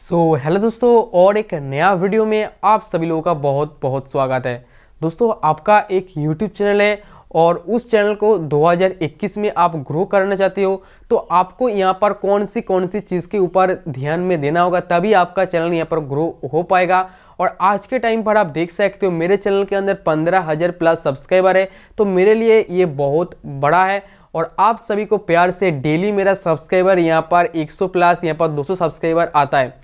सो so, hello दोस्तों और एक नया वीडियो में आप सभी लोगों का बहुत बहुत स्वागत है। दोस्तों आपका एक यूट्यूब चैनल है और उस चैनल को 2021 में आप ग्रो करना चाहते हो तो आपको यहाँ पर कौन सी कौन सी चीज़ के ऊपर ध्यान में देना होगा तभी आपका चैनल यहाँ पर ग्रो हो पाएगा। और आज के टाइम पर आप देख सकते हो मेरे चैनल के अंदर पंद्रह हज़ार प्लस सब्सक्राइबर है तो मेरे लिए ये बहुत बड़ा है। और आप सभी को प्यार से डेली मेरा सब्सक्राइबर यहाँ पर 100 प्लस यहाँ पर 200 सब्सक्राइबर आता है।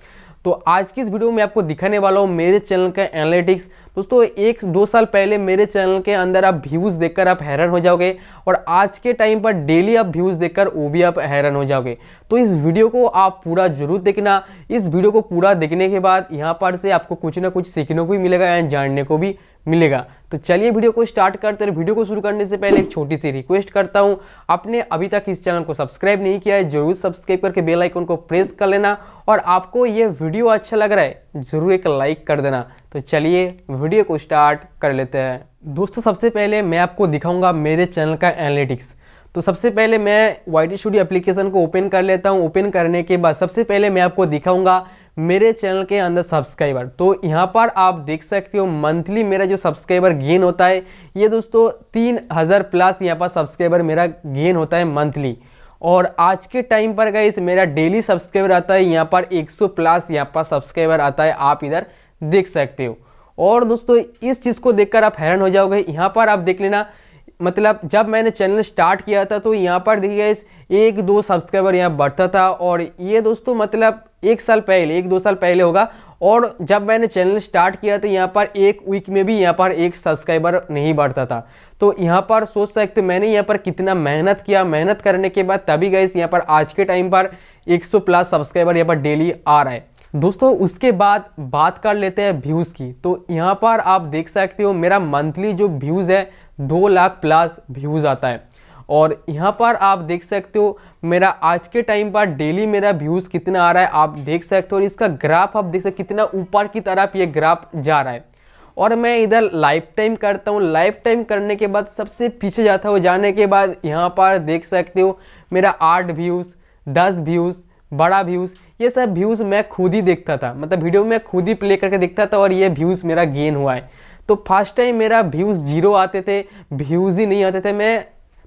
तो आज की इस वीडियो में आपको दिखाने वाला हूँ मेरे चैनल का एनालिटिक्स दोस्तों, एक दो साल पहले मेरे चैनल के अंदर आप व्यूज़ देखकर आप हैरान हो जाओगे और आज के टाइम पर डेली आप व्यूज़ देखकर वो भी आप हैरान हो जाओगे। तो इस वीडियो को आप पूरा ज़रूर देखना। इस वीडियो को पूरा देखने के बाद यहाँ पर से आपको कुछ ना कुछ सीखने को भी मिलेगा या जानने को भी मिलेगा। तो चलिए वीडियो को स्टार्ट करते हैं। वीडियो को शुरू करने से पहले एक छोटी सी रिक्वेस्ट करता हूँ। आपने अभी तक इस चैनल को सब्सक्राइब नहीं किया है, ज़रूर सब्सक्राइब करके बेल आइकन को प्रेस कर लेना और आपको ये वीडियो अच्छा लग रहा है ज़रूर एक लाइक कर देना। तो चलिए वीडियो को स्टार्ट कर लेते हैं। दोस्तों, सबसे पहले मैं आपको दिखाऊँगा मेरे चैनल का एनालिटिक्स तो सबसे पहले मैं वाई टी स्टूडियो एप्लीकेशन को ओपन कर लेता हूँ। ओपन करने के बाद सबसे पहले मैं आपको दिखाऊँगा मेरे चैनल के अंदर सब्सक्राइबर तो यहाँ पर आप देख सकते हो मंथली मेरा जो सब्सक्राइबर गेन होता है, ये दोस्तों तीन हज़ार प्लस यहाँ पर सब्सक्राइबर मेरा गेन होता है मंथली और आज के टाइम पर गए मेरा डेली सब्सक्राइबर आता है, यहाँ पर 100 प्लस यहाँ पर सब्सक्राइबर आता है, आप इधर देख सकते हो। और दोस्तों, इस चीज़ को देखकर आप हैरान हो जाओगे, यहाँ पर आप देख लेना मतलब जब मैंने चैनल स्टार्ट किया था तो यहाँ पर देखिए इस एक दो सब्सक्राइबर यहाँ बढ़ता था, और ये दोस्तों मतलब एक साल पहले, एक दो साल पहले होगा और जब मैंने चैनल स्टार्ट किया तो यहाँ पर एक वीक में भी यहाँ पर एक सब्सक्राइबर नहीं बढ़ता था। तो यहाँ पर सोच सकते मैंने यहाँ पर कितना मेहनत किया। मेहनत करने के बाद तभी गए यहाँ पर आज के टाइम पर 100 प्लस सब्सक्राइबर यहाँ पर डेली आ रहा है। दोस्तों, उसके बाद बात कर लेते हैं व्यूज़ की। तो यहाँ पर आप देख सकते हो, मेरा मंथली जो व्यूज़ है, दो लाख प्लस व्यूज़ आता है। और यहाँ पर आप देख सकते हो, मेरा आज के टाइम पर डेली मेरा व्यूज़ कितना आ रहा है, आप देख सकते हो। और इसका ग्राफ आप देख सकते कितना ऊपर की तरफ़ ये ग्राफ जा रहा है। और मैं इधर लाइफ टाइम करता हूँ। लाइफ टाइम करने के बाद सबसे पीछे जाता हूँ। जाने के बाद यहाँ पर देख सकते हो, मेरा आठ व्यूज़ दस व्यूज़ बड़ा व्यूज़ ये सब व्यूज़ मैं खुद ही देखता था। मतलब वीडियो में खुद ही प्ले करके देखता था और ये व्यूज़ मेरा गेन हुआ है। तो फ़र्स्ट टाइम मेरा व्यूज़ ज़ीरो आते थे व्यूज़ ही नहीं आते थे। मैं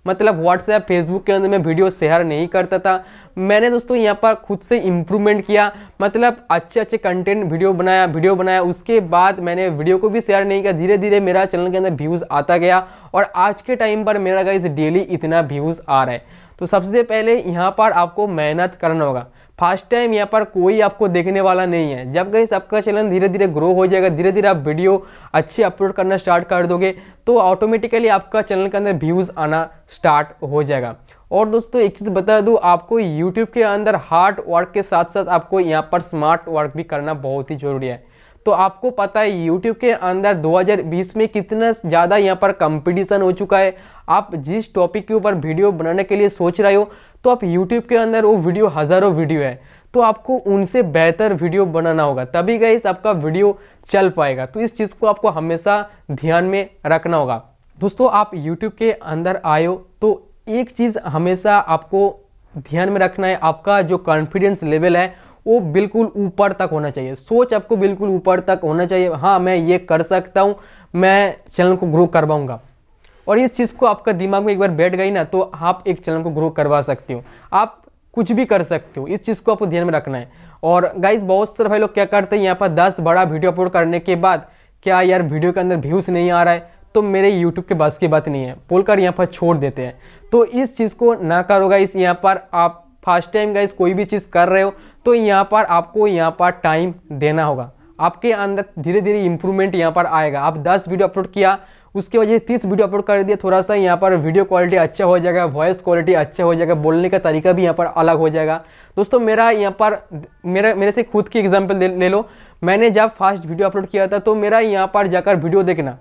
मतलब व्हाट्सएप फेसबुक के अंदर मैं वीडियो शेयर नहीं करता था। मैंने दोस्तों यहाँ पर खुद से इम्प्रूवमेंट किया मतलब अच्छे अच्छे कंटेंट वीडियो बनाया वीडियो बनाया। उसके बाद मैंने वीडियो को भी शेयर नहीं किया। धीरे धीरे मेरा चैनल के अंदर व्यूज़ आता गया और आज के टाइम पर मेरा गाइज़ डेली इतना व्यूज़ आ रहा है। तो सबसे पहले यहाँ पर आपको मेहनत करना होगा। फ़र्स्ट टाइम यहाँ पर कोई आपको देखने वाला नहीं है। जब गई सबका चैनल धीरे धीरे ग्रो हो जाएगा धीरे धीरे आप वीडियो अच्छे अपलोड करना स्टार्ट कर दोगे तो ऑटोमेटिकली आपका चैनल के अंदर व्यूज़ आना स्टार्ट हो जाएगा। और दोस्तों, एक चीज़ बता दूँ, आपको यूट्यूब के अंदर हार्ड वर्क के साथ साथ आपको यहाँ पर स्मार्ट वर्क भी करना बहुत ही ज़रूरी है। तो आपको पता है यूट्यूब के अंदर 2020 में कितना ज़्यादा यहाँ पर कंपटीशन हो चुका है। आप जिस टॉपिक के ऊपर वीडियो बनाने के लिए सोच रहे हो तो आप यूट्यूब के अंदर वो वीडियो हज़ारों वीडियो है। तो आपको उनसे बेहतर वीडियो बनाना होगा। तभी गई आपका वीडियो चल पाएगा। तो इस चीज़ को आपको हमेशा ध्यान में रखना होगा। दोस्तों, आप यूट्यूब के अंदर आयो तो एक चीज़ हमेशा आपको ध्यान में रखना है। आपका जो कॉन्फिडेंस लेवल है वो बिल्कुल ऊपर तक होना चाहिए। सोच आपको बिल्कुल ऊपर तक होना चाहिए। हाँ मैं ये कर सकता हूँ, मैं चैनल को ग्रो करवाऊँगा। और इस चीज़ को आपका दिमाग में एक बार बैठ गई ना तो आप एक चैनल को ग्रो करवा सकते हो। आप कुछ भी कर सकते हो, इस चीज़ को आपको ध्यान में रखना है। और गाइज़ बहुत सारे भाई लोग क्या करते हैं, यहाँ पर दस बड़ा वीडियो अपलोड करने के बाद, क्या यार वीडियो के अंदर व्यूज़ नहीं आ रहा है? तो मेरे यूट्यूब के बस की बात नहीं है। बोलकर यहाँ पर छोड़ देते हैं। तो इस चीज़ को ना करो गाइस यहाँ पर आप फ़र्स्ट टाइम गाइस कोई भी चीज़ कर रहे हो तो यहाँ पर आपको यहाँ पर टाइम देना होगा। आपके अंदर धीरे धीरे इंप्रूवमेंट यहाँ पर आएगा। आप 10 वीडियो अपलोड किया, उसके वजह से तीस वीडियो अपलोड कर दिया, थोड़ा सा यहाँ पर वीडियो क्वालिटी अच्छा हो जाएगा वॉइस क्वालिटी अच्छा हो जाएगा, बोलने का तरीका भी यहाँ पर अलग हो जाएगा। दोस्तों, मेरा यहाँ पर, मेरा, मेरे से खुद की एग्ज़ाम्पल ले, लो मैंने जब फ़र्स्ट वीडियो अपलोड किया था तो मेरा यहाँ पर जाकर वीडियो देखना।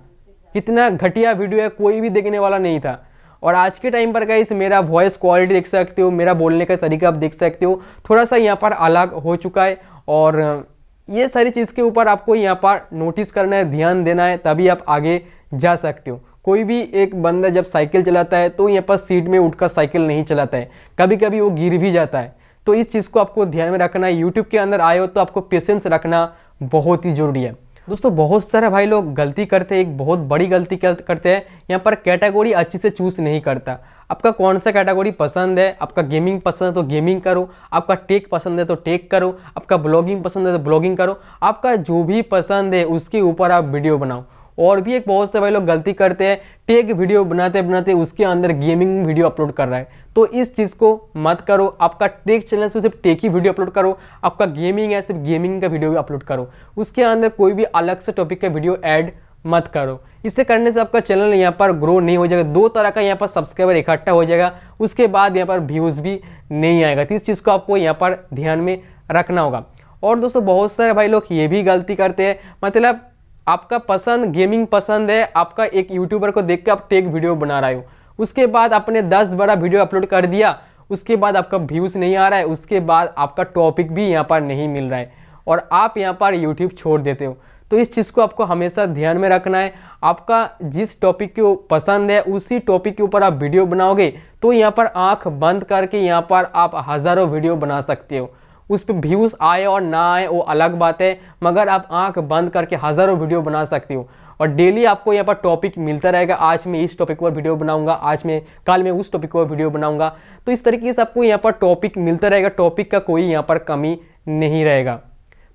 कितना घटिया वीडियो है, कोई भी देखने वाला नहीं था। और आज के टाइम पर गाइस मेरा वॉइस क्वालिटी देख सकते हो, मेरा बोलने का तरीका आप देख सकते हो। थोड़ा सा यहाँ पर अलग हो चुका है और ये सारी चीज़ के ऊपर आपको यहाँ पर नोटिस करना है, ध्यान देना है, तभी आप आगे जा सकते हो। कोई भी एक बंदा जब साइकिल चलाता है तो यहाँ पर सीट में उठकर साइकिल नहीं चलाता है। कभी कभी वो गिर भी जाता है। तो इस चीज़ को आपको ध्यान में रखना है। यूट्यूब के अंदर आए हो तो आपको पेशेंस रखना बहुत ही ज़रूरी है। दोस्तों, बहुत सारे भाई लोग गलती करते हैं, एक बहुत बड़ी गलती करते हैं, यहाँ पर कैटेगोरी अच्छी से चूज़ नहीं करता। आपका कौन सा कैटेगरी पसंद है? आपका गेमिंग पसंद है तो गेमिंग करो, आपका टेक पसंद है तो टेक करो, आपका ब्लॉगिंग पसंद है तो ब्लॉगिंग करो, आपका जो भी पसंद है उसके ऊपर आप वीडियो बनाओ। और भी एक बहुत से भाई लोग गलती करते हैं टेक वीडियो बनाते बनाते उसके अंदर गेमिंग वीडियो अपलोड कर रहा है। तो इस चीज़ को मत करो। आपका टेक चैनल से सिर्फ़ टेक ही वीडियो अपलोड करो। आपका गेमिंग है, सिर्फ़ गेमिंग का वीडियो भी अपलोड करो। उसके अंदर कोई भी अलग से टॉपिक का वीडियो ऐड मत करो। इससे करने से आपका चैनल यहाँ पर ग्रो नहीं हो जाएगा। दो तरह का यहाँ पर सब्सक्राइबर इकट्ठा हो जाएगा। उसके बाद यहाँ पर व्यूज़ भी नहीं आएगा। तो इस चीज़ को आपको यहाँ पर ध्यान में रखना होगा। और दोस्तों, बहुत सारे भाई लोग ये भी गलती करते हैं। मतलब आपका पसंद गेमिंग पसंद है, आपका एक यूट्यूबर को देख के आप टेक वीडियो बना रहे हो। उसके बाद आपने 10 बड़ा वीडियो अपलोड कर दिया, उसके बाद आपका व्यूज़ नहीं आ रहा है, उसके बाद आपका टॉपिक भी यहाँ पर नहीं मिल रहा है और आप यहाँ पर यूट्यूब छोड़ देते हो। तो इस चीज़ को आपको हमेशा ध्यान में रखना है। आपका जिस टॉपिक को पसंद है, उसी टॉपिक के ऊपर आप वीडियो बनाओगे तो यहाँ पर आँख बंद करके यहाँ पर आप हज़ारों वीडियो बना सकते हो। उस पर व्यूज़ आए और ना आए, वो अलग बात है। मगर आप आँख बंद करके हज़ारों वीडियो बना सकती हो। और डेली आपको यहाँ पर टॉपिक मिलता रहेगा। आज मैं इस टॉपिक पर वीडियो बनाऊँगा। आज मैं, कल मैं उस टॉपिक पर वीडियो बनाऊँगा। तो इस तरीके से आपको यहाँ पर टॉपिक मिलता रहेगा। टॉपिक का कोई यहाँ पर कमी नहीं रहेगा।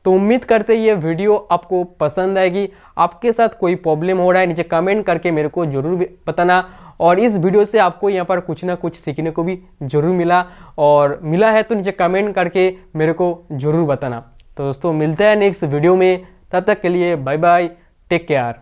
तो उम्मीद करते ये वीडियो आपको पसंद आएगी। आपके साथ कोई प्रॉब्लम हो रहा है, नीचे कमेंट करके मेरे को ज़रूर बताना। और इस वीडियो से आपको यहाँ पर कुछ ना कुछ सीखने को भी ज़रूर मिला। और मिला है तो नीचे कमेंट करके मेरे को ज़रूर बताना। तो दोस्तों, मिलते हैं नेक्स्ट वीडियो में। तब तक के लिए बाय बाय टेक केयर